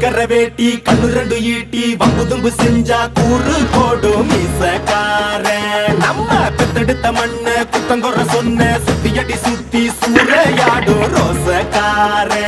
கட்டிக்கற வேட்டி கண்ணு ரெண்டு ஈட்டி வம்புதும்பு செஞ்சா கூறு போடும் இசக்கார நம்ம பெத்தெடுத்த மண்ணு குத்தங்குற சொன்ன சுத்தி அடி சுத்தி சூறையாடும் ரோசக்காரன்.